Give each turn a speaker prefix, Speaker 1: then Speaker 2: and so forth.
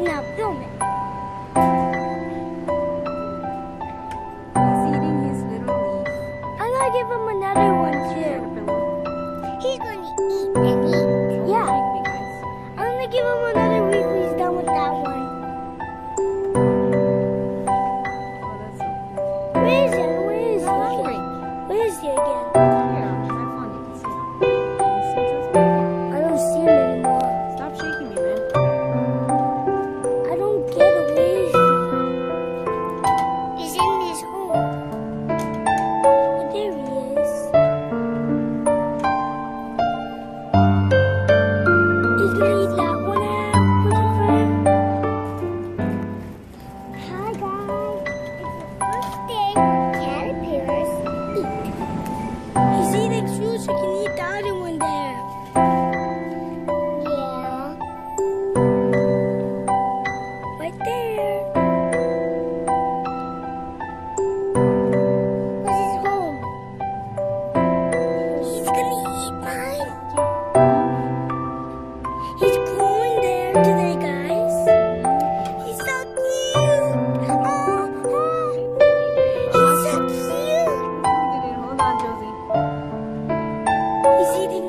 Speaker 1: Now, film it. I'm gonna give him another one too. He's gonna eat and eat. Yeah. I'm gonna give him another leaf when he's done with that one.
Speaker 2: Oh,
Speaker 1: Where is he? Where is he? Where is he again? vida. today, guys. He's so cute. Oh. He's so cute.
Speaker 2: Hold on, Josie.
Speaker 1: He's eating